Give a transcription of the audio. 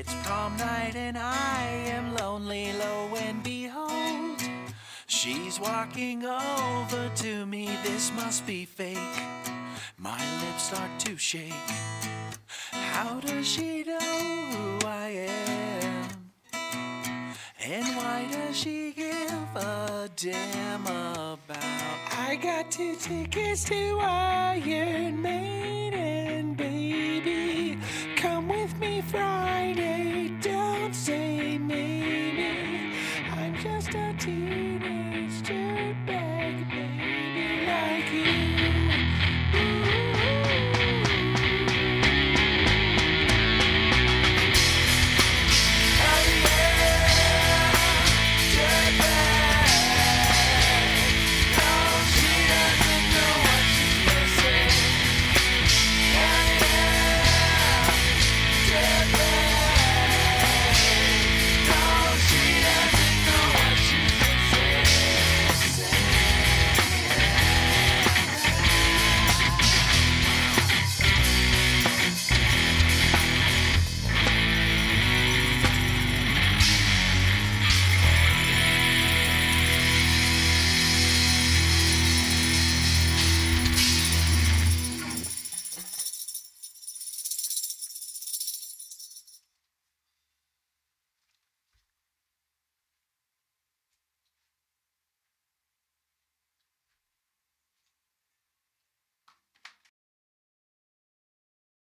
It's prom night and I am lonely, lo and behold. She's walking over to me, this must be fake. My lips start to shake. How does she know who I am? And why does she give a damn about? I got two tickets to Iron Maiden. Friday.